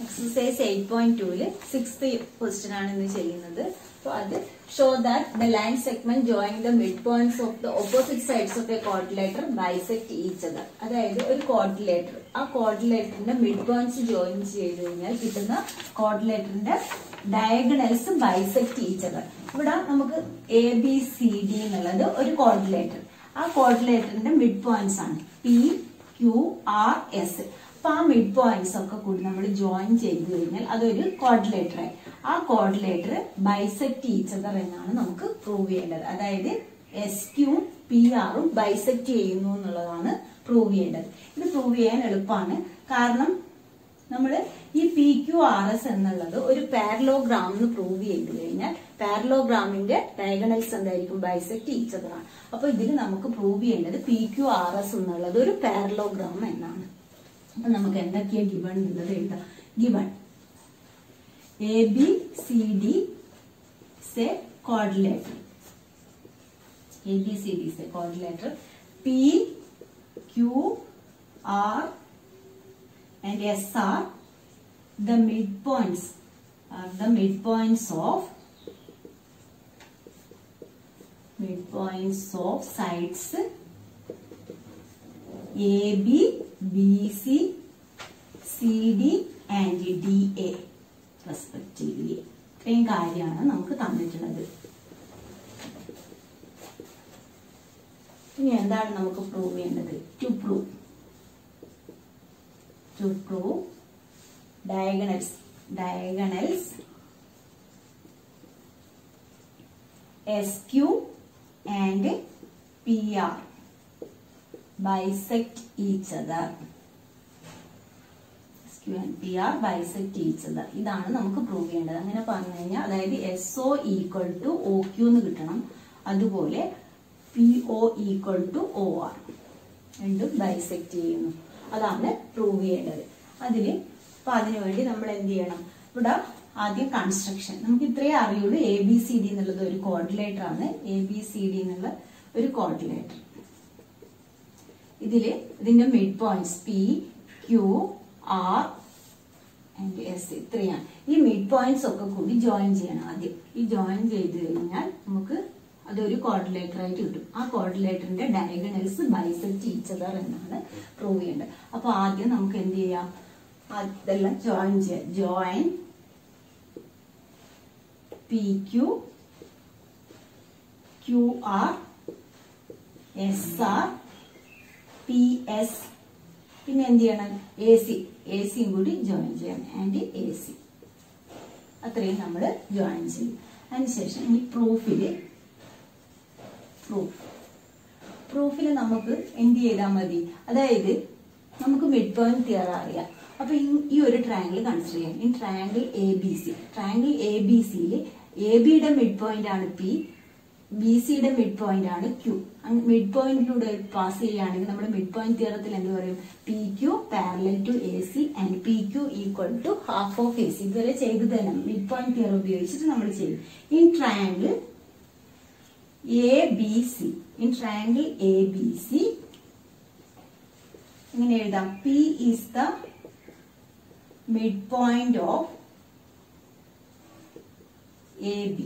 Exercise eight point two sixth question ആണ് ഇന്ന് ചെയ്യുന്നത്. അപ്പൊ അത് show that the line segment join the mid points of the opposite sides of a quadrilateral bisect each other അതായത് ഒരു quadrilateral ആ കോർഡിലേറ്ററിന്റെ മിഡ് പോയിന്റ്സ് ജോയിൻ ചെയ്ത് കഴിഞ്ഞാൽ കിട്ടുന്ന കോർഡിലേറ്ററിന്റെ ഡയഗണൽസ് ബൈസെക്ട് ഈച്ച് അതർ ഇവിടെ നമുക്ക് എ ബി സി ഡി എന്നുള്ളത് ഒരു കോർഡിലേറ്റർ ആ കോർഡിലേറ്ററിന്റെ മിഡ് പോയിന്റ്സ് ആണ് പി ക്യു ആർ എസ് ആ മിഡ് പോയിന്റ്സ് ഒക്കെ കൂടി നമ്മൾ ജോയിൻ ചെയ്ത് കഴിഞ്ഞാൽ അതൊരു കോർഡിലേറ്റർ ആയി. ആ കോർഡിലേറ്റർ ബൈസെക്ട് ഈച്ചതർ എന്നാണ് നമുക്ക് പ്രൂവ് ചെയ്യേണ്ടത്. അതായത് എസ് ക്യൂ പി ആറും ബൈസെക്ട് ചെയ്യുന്നു എന്നുള്ളതാണ് പ്രൂവ് ചെയ്യേണ്ടത്. ഇത് പ്രൂവ് ചെയ്യാൻ എളുപ്പമാണ്. കാരണം നമ്മൾ ഈ പി ക്യു ആർ എസ് എന്നുള്ളത് ഒരു പാരലോഗ്രാം എന്ന് പ്രൂവ് ചെയ്ത് കഴിഞ്ഞാൽ പാരലോഗ്രാമിന്റെ ഡയഗണൽസ് എന്തായിരിക്കും? ബൈസെക്ട് ആണ് അപ്പൊ ഇതിൽ നമുക്ക് പ്രൂവ് ചെയ്യേണ്ടത് പി ക്യു ആർ എസ് എന്നുള്ളത് ഒരു പാരലോഗ്രാം എന്നാണ്. അപ്പൊ നമുക്ക് എന്തൊക്കെയാ ഗിവൺ എന്നുള്ളത് എഴുതാം. Given A B C D say quadrilateral. A B C D say quadrilateral. P Q R and S are the midpoints. Are the midpoints of midpoints of sides. BC, CD and DA respectively. ഇത്രയും കാര്യമാണ് നമുക്ക് തന്നിട്ടുള്ളത്. ഇനി എന്താണ് നമുക്ക് prove ചെയ്യേണ്ടത്? To prove to prove diagonals diagonals S diagonals and P PR bisect each other P bisect each other ഇതാണ് നമുക്ക് പ്രൂവ് ചെയ്യേണ്ടത്. അങ്ങനെ പറഞ്ഞു കഴിഞ്ഞാൽ അതായത് S O equal to O Q എന്ന് കിട്ടണം. അതുപോലെ P O equal to O R രണ്ടും ബൈസെക്ട് ചെയ്യുന്നു. അതാണ് പ്രൂവ് ചെയ്യേണ്ടത്. അതിന് അപ്പൊ അതിനുവേണ്ടി നമ്മൾ എന്ത് ചെയ്യണം? ഇവിടെ ആദ്യം കൺസ്ട്രക്ഷൻ നമുക്ക് ഇത്രയേ അറിയുള്ളൂ. എ ബി സി ഡി എന്നുള്ളത് ഒരു കോർഡിലേറ്റർ ആണ്. എ ബി സി ഡി എന്നുള്ള ഒരു കോർഡിലേറ്റർ ഇതിൽ ഇതിന്റെ mid points P Q R and S ഇത്രയാണ്. ഈ മിഡ് പോയിന്റ്സ് ഒക്കെ കൂടി ജോയിൻ ചെയ്യണം ആദ്യം. ഈ ജോയിൻ ചെയ്ത് കഴിഞ്ഞാൽ നമുക്ക് അതൊരു കോർഡിലേറ്റർ ആയിട്ട് കിട്ടും. ആ കോർഡിലേറ്ററിന്റെ ഡയഗണൽസ് ബൈസെറ്റ് ഈച്ചതർ എന്നാണ് പ്രൂവ് ചെയ്യേണ്ടത്. അപ്പൊ ആദ്യം നമുക്ക് എന്ത് ചെയ്യാം? അതെല്ലാം ജോയിൻ ചെയ്യാം. Join P Q Q R S R P S പിന്നെ എന്ത് ചെയ്യണം? എ സി എ സിയും കൂടി ജോയിൻ ചെയ്യണം. ആൻഡ് എ സി അത്രയും നമ്മൾ ജോയിൻ ചെയ്യും. അതിനുശേഷം ഈ പ്രൂഫിൽ പ്രൂഫ് പ്രൂഫിൽ നമുക്ക് എന്ത് ചെയ്താൽ മതി? അതായത് നമുക്ക് മിഡ് പോയിന്റ് തിയറ അറിയാം. അപ്പൊ ഈ ഒരു ട്രയാങ്കിൾ കൺസിഡർ ചെയ്യാം. ഈ triangle A B C triangle A B സിയിൽ എ ബിയുടെ മിഡ് പോയിന്റ് ആണ് പി ബി സിയുടെ മിഡ് പോയിന്റ് ആണ് ക്യൂ മിഡ് പോയിന്റിലൂടെ പാസ് ചെയ്യുകയാണെങ്കിൽ നമ്മുടെ മിഡ് പോയിന്റ് തിയറത്തിൽ എന്ത് പറയും? P Q parallel to A C and P Q equal to half of A C ഇതുവരെ ചെയ്തു തന്നെ. മിഡ് പോയിന്റ് തിയറം ഉപയോഗിച്ചിട്ട് നമ്മൾ ചെയ്യും in triangle A B C in triangle A B C ഇങ്ങനെ എഴുതാം. P is the mid point of A AB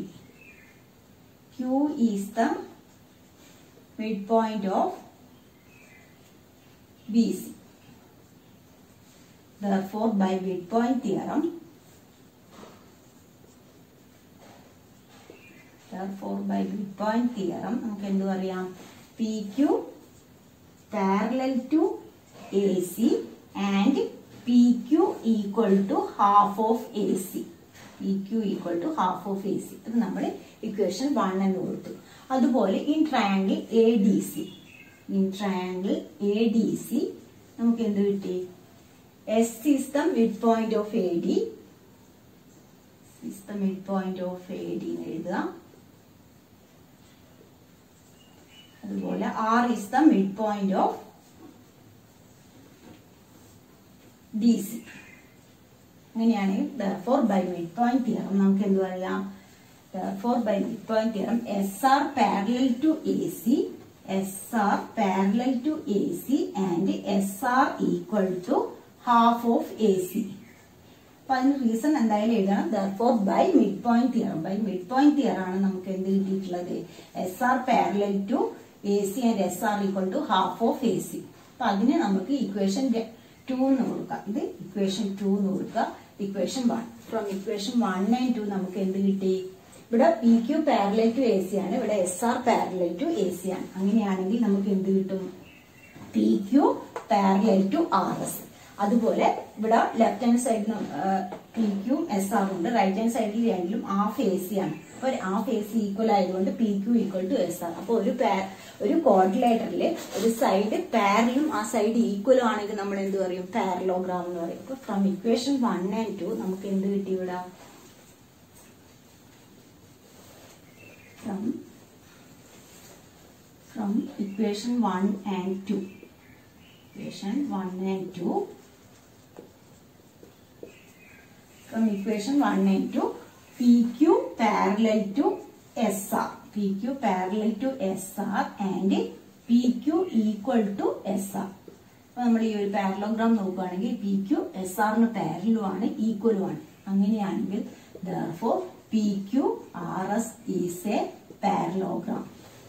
Q is the midpoint of BC therefore by midpoint theorem therefore by midpoint theorem നമുക്ക് എന്ത് പറയാം P Q parallel to A C and P Q equal to half of A C P Q equal to half of A C അത് നമ്മൾ equation one എന്ന് കൊടുത്തു. അതുപോലെ in triangle A D C in triangle A D C നമുക്ക് എന്ത് കിട്ടി? S is the mid point of A D is the mid point of A D എന്ന് എഴുതുക. അതുപോലെ R is the mid point of D C അങ്ങനെയാണെങ്കിൽ therefore by mid point theorem നമുക്ക് എന്ത് പറയാം therefore by mid point theorem S R parallel to A C S R parallel to A C and S R equal to half of A C അപ്പൊ അതിന് reason എന്തായാലും എഴുതണം. Therefore by mid point theorem by mid point theorem ആണ് നമുക്ക് എന്ത് കിട്ടിയിട്ടുള്ളത്? S R parallel to A C and S R equal to half of A C അപ്പൊ അതിന് നമുക്ക് ഇക്വേഷൻ ടു എന്ന് കൊടുക്കാം. ഇത് ഇക്വേഷൻ ടു എന്ന് കൊടുക്കുക equation one from equation one and two നമുക്ക് എന്ത് കിട്ടി? ഇവിടെ P Q parallel to A C ആണ്. ഇവിടെ S R parallel to A C ആണ്. അങ്ങനെയാണെങ്കിൽ നമുക്ക് എന്ത് കിട്ടും? P Q parallel to R S അതുപോലെ ഇവിടെ ലെഫ്റ്റ് ഹാൻഡ് സൈഡിൽ പി ക്യൂ എസ് ആർ ഉണ്ട്. റൈറ്റ് ഹാൻഡ് സൈഡിൽ രണ്ടിലും ഹാഫ് എ സി ആണ്. അപ്പൊ ഹാഫ് എ സി ഈക്വൽ ആയതുകൊണ്ട് P Q equal to S R അപ്പൊ ഒരു ഒരു കോർഡിലേറ്ററിൽ ഒരു സൈഡ് പാരലും ആ സൈഡ് ഈക്വലും ആണെങ്കിൽ നമ്മൾ എന്ത് പറയും? പാരലോഗ്രാം എന്ന് പറയും. അപ്പൊ from equation one and two നമുക്ക് എന്ത് കിട്ടി ഇവിടെ? From from equation 1 and 2 equation 1 and 2 from equation 1 and 2 pq parallel to sr pq parallel to sr and pq equal to sr അപ്പോൾ നമ്മൾ ഈ ഒരു പാരലോഗ്രാം നോക്കുകയാണെങ്കിൽ പി ക്യു എസ് ആറിന് പാരലുമാണ് ഈക്വലുമാണ് അങ്ങനെയാണെങ്കിൽ therefore P Q R S is a parallelogram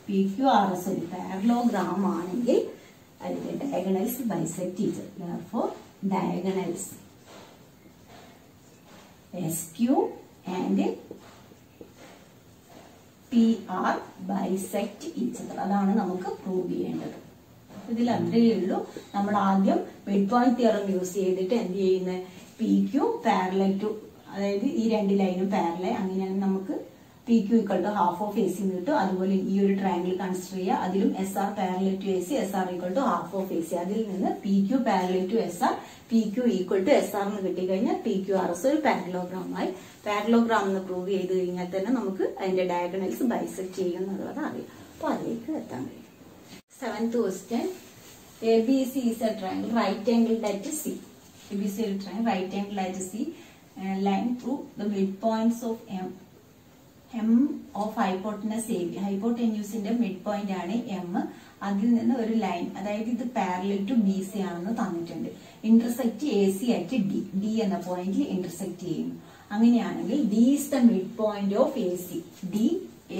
P Q R S ഒരു പാരലോഗ്രാം ആണെങ്കിൽ അതിന്റെ ഡയഗണൽസ് ബൈസെക്ട് ചെയ്ത്. Therefore diagonals S and P R bisect each അതാണ് നമുക്ക് പ്രൂവ് ചെയ്യേണ്ടത്. ഇതിൽ അത്രയേ ഉള്ളൂ. നമ്മൾ ആദ്യം മിഡ് പോയിന്റ് തിയറം യൂസ് ചെയ്തിട്ട് എന്ത് ചെയ്യുന്നത് പി ക്യു പാരലൈ ടു അതായത് ഈ രണ്ട് ലൈനും പാരലൈ അങ്ങനെയാണ് നമുക്ക് P Q equal to half of A C കിട്ടും അതുപോലെ ഈ ഒരു ട്രയാങ്കിൾ കൺസിഡർ ചെയ്യുക. അതിലും S R parallel to A C S R equal to half of A C അതിൽ നിന്ന് P Q parallel to S R P Q equal to S R എന്ന് കിട്ടിക്കഴിഞ്ഞാൽ പി ക്യു ആർ എസ് ഒരു parallelogram ആയി. Parallelogram എന്ന് prove ചെയ്ത് കഴിഞ്ഞാൽ തന്നെ നമുക്ക് അതിന്റെ ഡയഗണൽസ് ബൈസെക്ട് ചെയ്യുന്നുള്ളത് അറിയാം. അപ്പൊ അതിലേക്ക് എത്താൻ കഴിയും. Seventh question A B C is a triangle right angle at C A B C ഒരു triangle right angle C. C line through the mid points of M of hypotenuse A B ഹൈപ്പോട്ടന്യൂസിന്റെ mid point ആണ് M അതിൽ നിന്ന് ഒരു line അതായത് ഇത് parallel to B C ആണെന്ന് തന്നിട്ടുണ്ട്. Intersect A C ആയിട്ട് ഡി ഡി എന്ന പോയിന്റിൽ ഇന്റർസെക്ട് ചെയ്യുന്നു. അങ്ങനെയാണെങ്കിൽ D is the mid point of A C D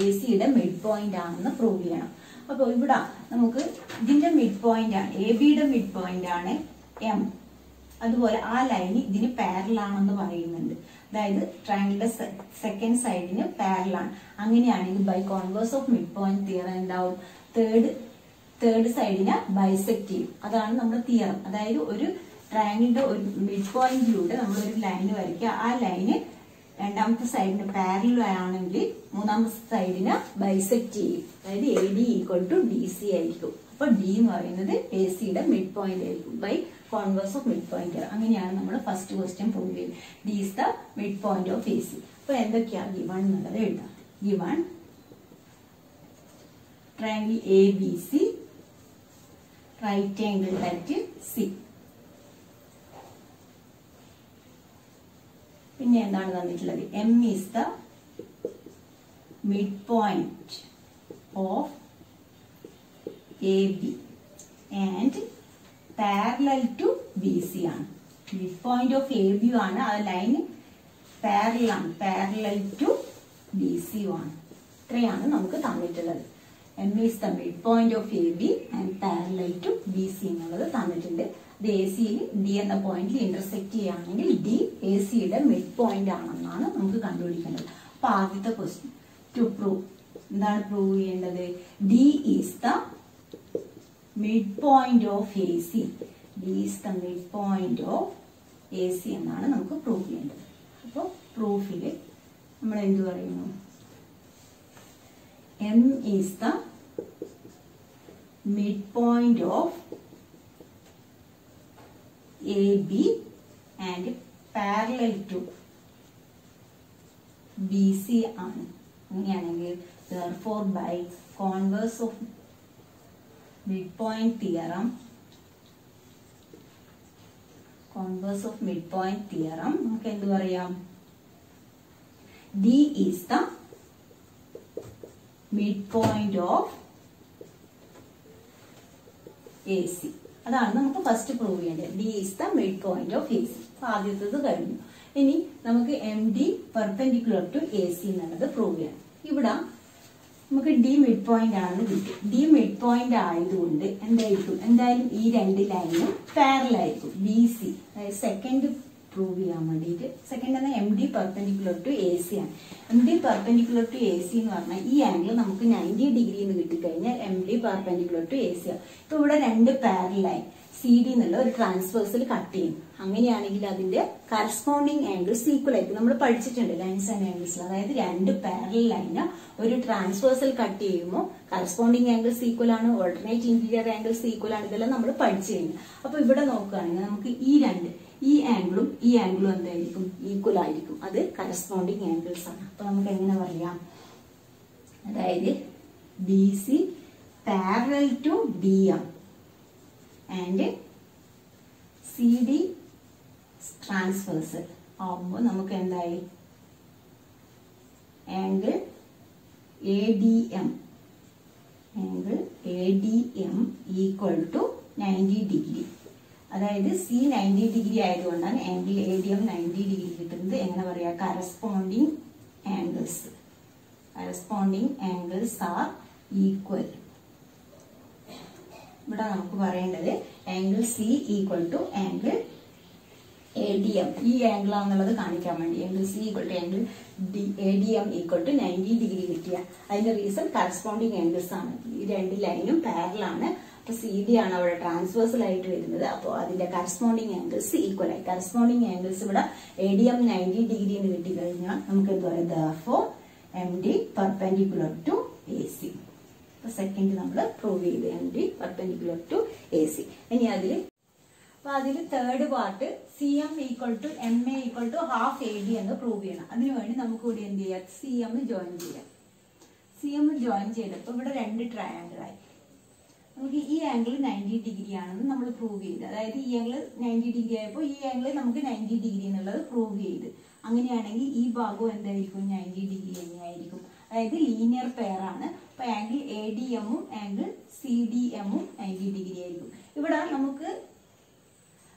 A സിയുടെ മിഡ് പോയിന്റ് ആണെന്ന് പ്രൂവ് ചെയ്യണം. അപ്പോൾ ഇവിടെ നമുക്ക് ഇതിന്റെ മിഡ് പോയിന്റ് ആണ് എ ബിയുടെ മിഡ് പോയിന്റ് ആണ് എം അതുപോലെ ആ ലൈൻ ഇതിന് പാരലാണെന്ന് പറയുന്നുണ്ട്. അതായത് ട്രയാങ്കിളിന്റെ സെക്കൻഡ് സൈഡിന് പാരലാണ് അങ്ങനെയാണെങ്കിൽ by converse of mid point theorem എന്താവും തേർഡ് തേർഡ് സൈഡിനെ ബൈസെക്ട് ചെയ്യും. അതാണ് നമ്മുടെ തിയറം അതായത് ഒരു ട്രയാങ്കിളിന്റെ ഒരു മിഡ് പോയിന്റിലൂടെ നമ്മൾ ഒരു ലൈൻ വരയ്ക്കുക. ആ ലൈന് രണ്ടാമത്തെ സൈഡിന് പാരലൽ ആണെങ്കിൽ മൂന്നാമത്തെ സൈഡിനെ ബൈസെക്ട് ചെയ്യും. അതായത് A D equal to D C ആയിരിക്കും. അപ്പൊ ഡി എന്ന് പറയുന്നത് എ സിയുടെ മിഡ് പോയിന്റ് ആയിരിക്കും. By converse of mid point അങ്ങനെയാണ് നമ്മൾ ഫസ്റ്റ് ക്വസ്റ്റ്യൻ പ്രൂവ് ചെയ്യുന്നത് is the mid point of A C അപ്പൊ എന്തൊക്കെയാണ് ഗിവൺ എന്നുള്ളത് എഴുതാം. Given triangle A B C right angle at C പിന്നെ എന്താണ് തന്നിട്ടുള്ളത്? M is the mid point of A B and parallel to B C ആണ്. Mid point of A B ആണ്. ആ ലൈൻ പാരലൽ ആണ്. പാരലൽ ടു ബി സി ആണ്. ഇത്രയാണ് നമുക്ക് തന്നിട്ടുള്ളത്. M is the mid point of A B and parallel to B C എന്നുള്ളത് തന്നിട്ടുണ്ട്. ഇത് എ സിയിൽ ഡി എന്ന പോയിന്റിൽ ഇന്റർസെക്ട് ചെയ്യുകയാണെങ്കിൽ ഡി എ സിയുടെ മിഡ് പോയിന്റ് ആണെന്നാണ് നമുക്ക് കണ്ടുപിടിക്കേണ്ടത്. അപ്പൊ ആദ്യത്തെ ക്വസ്റ്റ്യൻ ടു പ്രൂവ് എന്താണ് പ്രൂവ് ചെയ്യേണ്ടത്? D is the of C B is the mid point of A C എന്നാണ് നമുക്ക് പ്രൂവ് ചെയ്യേണ്ടത്. അപ്പോൾ പ്രൂഫിൽ നമ്മൾ എന്തു പറയുന്നു? Mid point of A B and parallel to B C ആണ്. അങ്ങനെയാണെങ്കിൽ therefore by converse of midpoint theorem. Converse of midpoint theorem. നമുക്ക് എന്ത് പറയാം? D is the midpoint of AC അതാണ് നമുക്ക് ഫസ്റ്റ് പ്രൂവ് ചെയ്യേണ്ടത്. D is the mid point of A C ആദ്യത്തേത് കഴിഞ്ഞു. ഇനി നമുക്ക് M D perpendicular to A C എന്നുള്ളത് പ്രൂവ് ചെയ്യണം. ഇവിടെ നമുക്ക് ഡി മിഡ് പോയിന്റ് ആണ് കിട്ടും ഡി മിഡ് പോയിന്റ് ആയതുകൊണ്ട് എന്തായിരിക്കും? എന്തായാലും ഈ രണ്ട് ലൈനും പാരലായിരിക്കും ബി സി അതായത് സെക്കൻഡ് പ്രൂവ് ചെയ്യാൻ വേണ്ടിയിട്ട് സെക്കൻഡ് എന്നാൽ M D perpendicular to A C ആണ്. M D perpendicular to A C എന്ന് പറഞ്ഞാൽ ഈ ആംഗിൾ നമുക്ക് നയന്റി ഡിഗ്രി എന്ന് കിട്ടിക്കഴിഞ്ഞാൽ M D perpendicular to A C ആണ്. ഇപ്പൊ ഇവിടെ രണ്ട് പാരലായി സി ഡി എന്നുള്ള ഒരു ട്രാൻസ്വേഴ്സിൽ കട്ട് ചെയ്യും. അങ്ങനെയാണെങ്കിൽ അതിന്റെ കറസ്പോണ്ടിങ് ആംഗിൾസ് ഈക്വൽ ആയിരിക്കും നമ്മൾ പഠിച്ചിട്ടുണ്ട് ലൈൻസ് ആൻഡ് ആംഗിൾസ് അതായത് രണ്ട് പാരൽ ലൈന് ഒരു ട്രാൻസ്വേഴ്സിൽ കട്ട് ചെയ്യുമ്പോൾ കറസ്പോണ്ടിങ് ആംഗിൾസ് ഈക്വൽ ആണ് ഓൾട്ടർനേറ്റ് ഇന്റീരിയർ ആംഗിൾസ് ഈക്വൽ ആണ്. ഇതെല്ലാം നമ്മൾ പഠിച്ചു കഴിഞ്ഞു. അപ്പൊ ഇവിടെ നോക്കുകയാണെങ്കിൽ നമുക്ക് ഈ രണ്ട് ഈ ആംഗിളും ഈ ആംഗിളും എന്തായിരിക്കും? ഈക്വൽ ആയിരിക്കും. അത് കറസ്പോണ്ടിങ് ആംഗിൾസ് ആണ്. അപ്പൊ നമുക്ക് എങ്ങനെ പറയാം? അതായത് B C parallel to B M and C D transfers ആവുമ്പോൾ നമുക്ക് എന്തായി angle A D M angle A D M equal to ninety degree അതായത് സി നയന്റി ഡിഗ്രി ആയതുകൊണ്ടാണ് angle A D M ninety degree കിട്ടുന്നത്. എങ്ങനെ പറയാ? Corresponding angles corresponding angles are equal ഇവിടെ നമുക്ക് പറയേണ്ടത് angle C equal to angle A D M ഈ angle ആണെന്നുള്ളത് കാണിക്കാൻ വേണ്ടി. Angle C equal to angle D A D M equal to ninety degree കിട്ടിയ. അതിന്റെ റീസൺ കറസ്പോണ്ടിങ് ആംഗിൾസ് ആണ്. ഈ രണ്ട് ലൈനും പാരലാണ് അപ്പൊ സി ഡി ആണ് അവിടെ ട്രാൻസ്വേഴ്സൽ ആയിട്ട് വരുന്നത്. അപ്പോൾ അതിന്റെ കറസ്പോണ്ടിങ് ആംഗിൾസ് ഈക്വൽ ആയി. കറസ്പോണ്ടിങ് ആംഗിൾസ് ഇവിടെ A D M ninety degree എന്ന് കിട്ടി കഴിഞ്ഞാൽ നമുക്ക് എന്ത് പറയാം? For M D perpendicular to A C second നമ്മൾ പ്രൂവ് ചെയ്ത്. M perpendicular to A C ഇനി അതിൽ അപ്പൊ അതിൽ third part C M equal to M A equal to half A D എന്ന് പ്രൂവ് ചെയ്യണം. അതിനുവേണ്ടി നമുക്ക് കൂടി എന്ത് ചെയ്യാം? സി എം ജോയിൻ ചെയ്യാം. സി എം ജോയിൻ ചെയ്തപ്പോൾ ഇവിടെ രണ്ട് ട്രയാങ്കിൾ ആയി. നമുക്ക് ഈ ആംഗിൾ നയന്റി ഡിഗ്രി ആണെന്ന് നമ്മൾ പ്രൂവ് ചെയ്ത്. അതായത് ഈ ആംഗിൾ നയന്റി ഡിഗ്രി ആയപ്പോൾ ഈ ആംഗിൾ നമുക്ക് നയന്റി ഡിഗ്രി എന്നുള്ളത് പ്രൂവ് ചെയ്ത്. അങ്ങനെയാണെങ്കിൽ ഈ ഭാഗവും എന്തായിരിക്കും? നയന്റി ഡിഗ്രി തന്നെയായിരിക്കും. അതായത് ലീനിയർ പെയർ ആണ്. അപ്പൊ ആംഗിൾ എ ഡി എമ്മും ആംഗിൾ സി ഡി എമ്മും നയന്റി ഡിഗ്രി ആയിരിക്കും. ഇവിടെ നമുക്ക്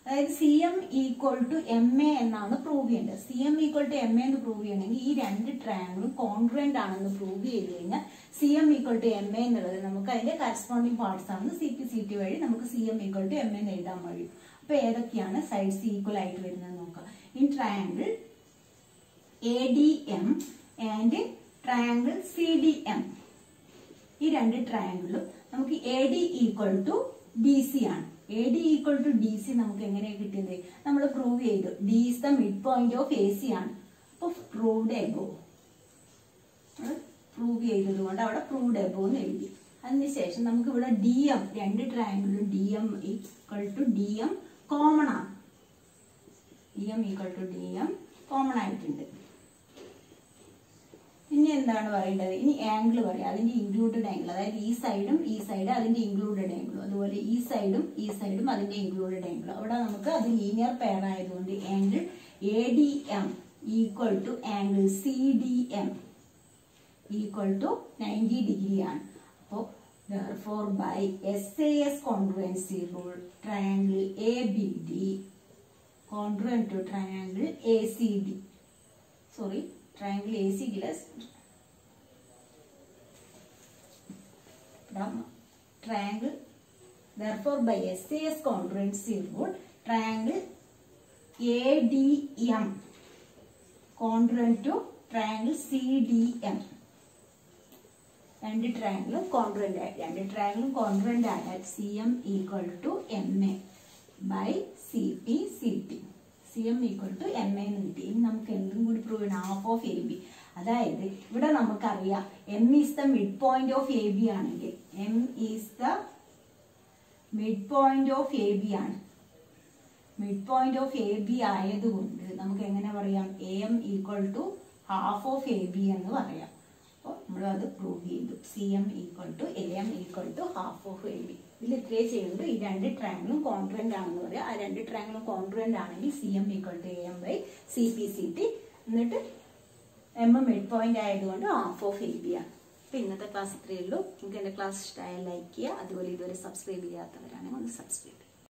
അതായത് C M equal to M A എന്നാണ് പ്രൂവ് ചെയ്യേണ്ടത്. C M equal to M A എന്ന് പ്രൂവ് ചെയ്യണമെങ്കിൽ ഈ രണ്ട് ട്രയാങ്കിളും കോൺഗ്രന്റ് ആണെന്ന് പ്രൂവ് ചെയ്ത് കഴിഞ്ഞാൽ C M equal to M A എന്നുള്ളത് നമുക്ക് അതിന്റെ കറസ്പോണ്ടിങ് പാർട്സ് ആണെന്ന് സി പി സി ടി വഴി നമുക്ക് C M equal to M എന്ന് എഴുതാൻ കഴിയും. അപ്പൊ ഏതൊക്കെയാണ് സൈഡ്സ് ഈക്വൽ ആയിട്ട് വരുന്നത് നോക്കാം. In triangle A D M and triangle C D M ഈ രണ്ട് ട്രയാങ്കിളും നമുക്ക് A D equal to D C ആണ്. A D equal to D C നമുക്ക് എങ്ങനെയാണ് കിട്ടിയത്? നമ്മൾ പ്രൂവ് ചെയ്തു. D is the mid point of A C ആണ്. അപ്പൊ പ്രൂവ്ഡ് എബോ പ്രൂവ് ചെയ്തത് കൊണ്ട് അവിടെ പ്രൂവ്ഡ് എബോ എന്ന് എഴുതി. അതിനുശേഷം നമുക്ക് ഇവിടെ ഡി എം രണ്ട് ട്രയാങ്കിളും D M equal to D M common ആണ്. D M equal to D M common ആയിട്ടുണ്ട്. ഇനി എന്താണ് പറയേണ്ടത്? ഇനി ആംഗിൾ പറയാം. അതിന്റെ ഇൻക്ലൂഡഡ് ആംഗിൾ അതായത് ഈ സൈഡും ഈ സൈഡ് അതിന്റെ ഇൻക്ലൂഡഡ് ആംഗിളും അതുപോലെ ഈ സൈഡും ഈ സൈഡും അതിന്റെ ഇൻക്ലൂഡഡ് ആംഗിളും അവിടെ നമുക്ക് അത് ലീനിയർ പെയർ ആയതുകൊണ്ട് angle A D M equal to angle C D M equal to ninety degree ആണ്. അപ്പോൾ therefore by SAS congruency rule triangle ABD congruent to triangle ACD sorry. triangle ACD less triangle therefore by SAS congruency rule triangle ADM congruent to triangle CDM രണ്ട് ട്രയാങ്കിളും congruent ആയി രണ്ട് ട്രയാങ്കിളും congruent ആയാൽ C M equal to M A by C P C T C M equal to M എന്ന് കിട്ടി. ഇനി നമുക്ക് എന്തും കൂടി പ്രൂവ് ചെയ്യണം. ഹാഫ് ഓഫ് എ ബി അതായത് ഇവിടെ നമുക്കറിയാം M is the mid point of A B ആണെങ്കിൽ M is the mid point of A B ആണ്. Mid point of A B ആയതുകൊണ്ട് നമുക്ക് എങ്ങനെ പറയാം? A M equal to half of A B എന്ന് പറയാം. അപ്പോൾ നമ്മൾ അത് പ്രൂവ് ചെയ്തു. C M equal to A M equal to half of A B ഇതിൽ ഇത്രയേ ചെയ്യുന്നത് ഈ രണ്ട് ട്രയാങ്കിളും കോൺട്രന്റ് ആണെന്ന് പറയാം. ആ രണ്ട് ട്രയാങ്കിളും കോൺട്രന്റ് ആണെങ്കിൽ C M equal to A M by C P C T എന്നിട്ട് എം മിഡ് പോയിന്റ് ആയതുകൊണ്ട് ഹാഫ് ഓഫ് എ ബി ആണ്. അപ്പം ഇന്നത്തെ ക്ലാസ് ഇത്രയേ ഉള്ളൂ. നിങ്ങൾക്ക് എന്റെ ക്ലാസ് ഇഷ്ടമായാൽ ലൈക്ക് ചെയ്യുക. അതുപോലെ ഇതുവരെ സബ്സ്ക്രൈബ് ചെയ്യാത്തവരാണെങ്കിൽ ഒന്ന് സബ്സ്ക്രൈബ്